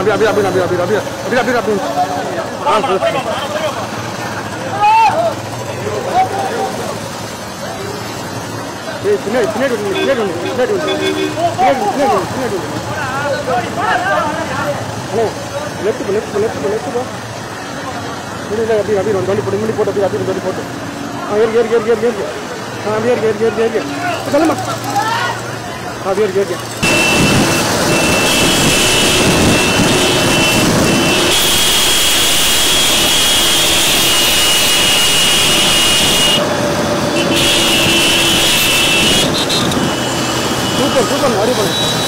अभी अभी अभी अभी अभी अभी अभी अभी अभी ये इतने इतने ढूँढने इतने ढूँढने इतने ढूँढने इतने ढूँढने इतने ढूँढने हेलो लेफ़्ट को लेफ़्ट को लेफ़्ट को लेफ़्ट को नहीं अभी अभी रोंडोली पड़ी मिली फ़ोटो अभी अभी रोंडोली फ़ोटो हाँ गिर गिर गिर गिर गिर हाँ गिर गिर गिर गिर गिर चलो मत हाँ गिर गिर गिर 한번 어려버렸어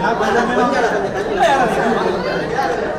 Nah, Gracias.